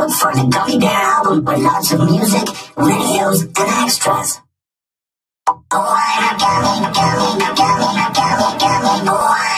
Look for the Gummy Bear album with lots of music, videos, and extras. Boy, gummy, gummy, gummy, gummy, gummy, boy.